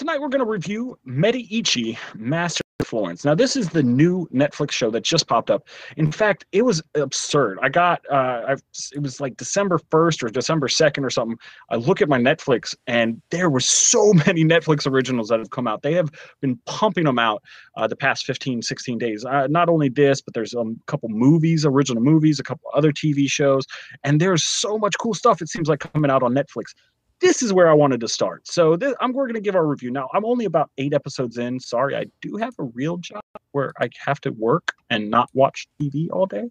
tonight we're going to review Medici Master Florence. Now, this is the new Netflix show that just popped up. In fact, it was absurd. I got, uh, I, it was like December 1st or December 2nd or something. I look at my Netflix and there were so many Netflix originals that have come out. They have been pumping them out uh, the past 15, 16 days. Uh, not only this, but there's um, a couple movies, original movies, a couple other TV shows, and there's so much cool stuff, it seems like, coming out on Netflix this is where I wanted to start. So this, I'm we're going to give our review now. I'm only about eight episodes in. Sorry, I do have a real job where I have to work and not watch TV all day.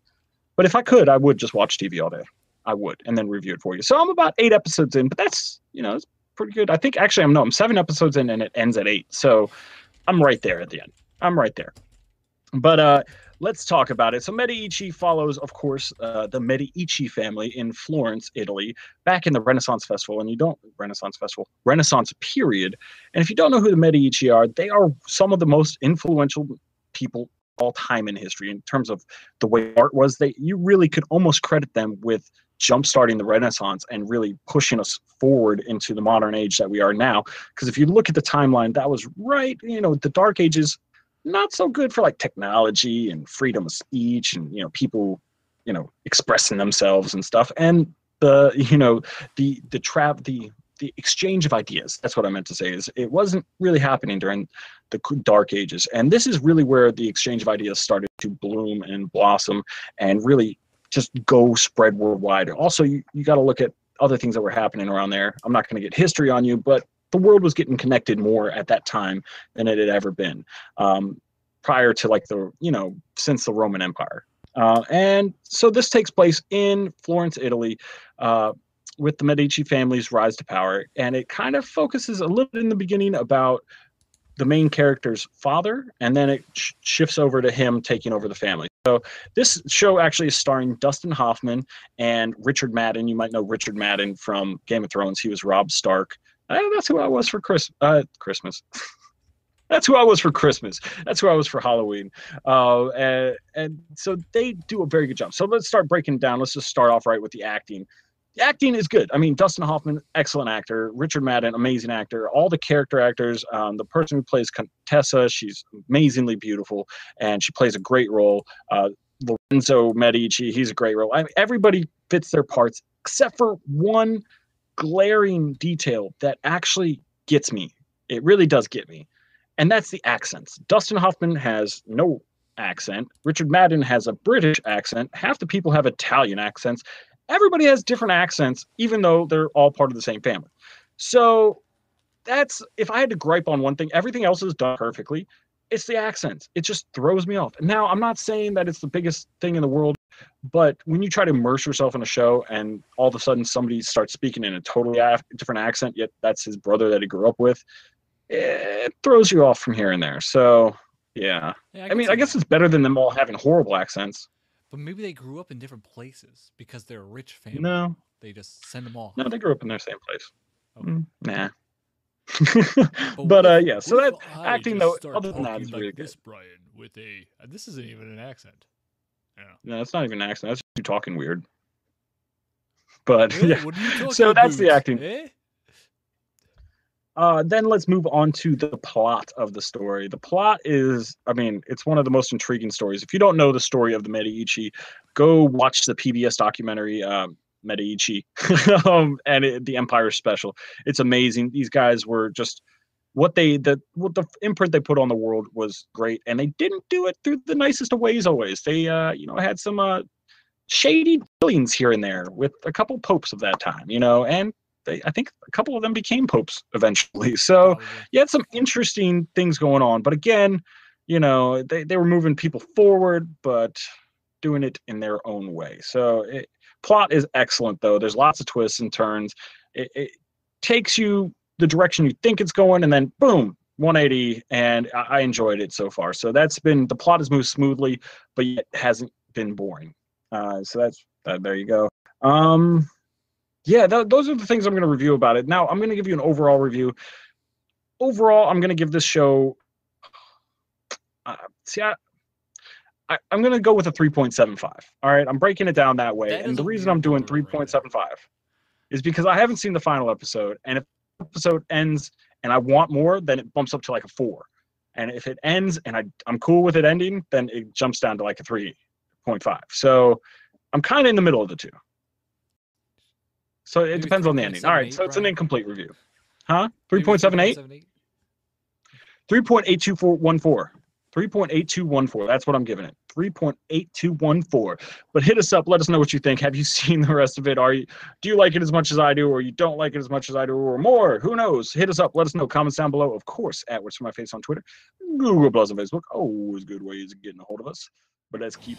But if I could, I would just watch TV all day. I would, and then review it for you. So I'm about eight episodes in, but that's you know it's pretty good. I think actually I'm no, I'm seven episodes in, and it ends at eight. So I'm right there at the end. I'm right there. But uh, let's talk about it. So Medici follows, of course, uh, the Medici family in Florence, Italy, back in the Renaissance Festival. And you don't Renaissance Festival, Renaissance period. And if you don't know who the Medici are, they are some of the most influential people all time in history in terms of the way art was. They you really could almost credit them with jump-starting the Renaissance and really pushing us forward into the modern age that we are now. Because if you look at the timeline, that was right, you know, the Dark Ages not so good for like technology and freedom of speech and you know people you know expressing themselves and stuff. And the you know the the trap the the exchange of ideas that's what i meant to say is it wasn't really happening during the dark ages. And this is really where the exchange of ideas started to bloom and blossom and really just go spread worldwide. Also you, you got to look at other things that were happening around there. I'm not going to get history on you but the world was getting connected more at that time than it had ever been um, prior to like the you know since the Roman Empire. Uh, and so this takes place in Florence, Italy, uh, with the Medici family's rise to power, and it kind of focuses a little in the beginning about the main character's father, and then it sh- shifts over to him taking over the family. So this show actually is starring Dustin Hoffman and Richard Madden. You might know Richard Madden from Game of Thrones. He was Robb Stark. Uh, that's who I was for Chris uh, Christmas. that's who I was for Christmas. That's who I was for Halloween. Uh, and, and so they do a very good job. So let's start breaking down. Let's just start off right with the acting. The acting is good. I mean, Dustin Hoffman, excellent actor. Richard Madden, amazing actor. All the character actors. Um, the person who plays Contessa, she's amazingly beautiful, and she plays a great role. Uh, Lorenzo Medici, he's a great role. I mean, everybody fits their parts except for one glaring detail that actually gets me. It really does get me. And that's the accents. Dustin Hoffman has no accent. Richard Madden has a British accent. Half the people have Italian accents. Everybody has different accents, even though they're all part of the same family. So that's if I had to gripe on one thing, everything else is done perfectly. It's the accents. It just throws me off. Now, I'm not saying that it's the biggest thing in the world but when you try to immerse yourself in a show and all of a sudden somebody starts speaking in a totally different accent, yet that's his brother that he grew up with, it throws you off from here and there. So, yeah. yeah I, I mean, I guess that. it's better than them all having horrible accents. But maybe they grew up in different places because they're a rich family. No. They just send them all. No, they grew up in their same place. Okay. Mm, nah. but, but uh, yeah, so that acting though, other than that, is like really this. Brian, with a this isn't even an accent. Yeah. No, that's not even an accent. That's you talking weird. But yeah, so that's the acting. Eh? Uh, then let's move on to the plot of the story. The plot is, I mean, it's one of the most intriguing stories. If you don't know the story of the Medici, go watch the PBS documentary um, Medici um, and it, the Empire Special. It's amazing. These guys were just what they the what the imprint they put on the world was great, and they didn't do it through the nicest of ways. Always, they uh, you know had some uh, shady dealings here and there with a couple popes of that time, you know, and they I think a couple of them became popes eventually. So you had some interesting things going on, but again, you know, they they were moving people forward, but doing it in their own way. So it, plot is excellent though. There's lots of twists and turns. It, it takes you the direction you think it's going, and then boom, 180. And I, I enjoyed it so far. So that's been the plot has moved smoothly, but yet hasn't been boring. Uh, so that's uh, there you go. Um, yeah, th- those are the things I'm going to review about it. Now I'm going to give you an overall review. Overall, I'm going to give this show. Uh, see, I, I, am going to go with a 3.75. All right, I'm breaking it down that way, that and the reason I'm doing 3.75 is because I haven't seen the final episode, and if episode ends and I want more, then it bumps up to like a four. And if it ends and I, I'm cool with it ending, then it jumps down to like a 3.5. So I'm kind of in the middle of the two. So it Maybe depends on the ending. All right, so it's an incomplete review. Huh? Maybe 3.78? 3.78? 3.8214. 3.8214. That's what I'm giving it. 3.8214. But hit us up. Let us know what you think. Have you seen the rest of it? Are you do you like it as much as I do, or you don't like it as much as I do, or more? Who knows? Hit us up. Let us know. Comments down below. Of course, at What's My Face on Twitter, Google and Facebook. Always good ways of getting a hold of us. But let's keep.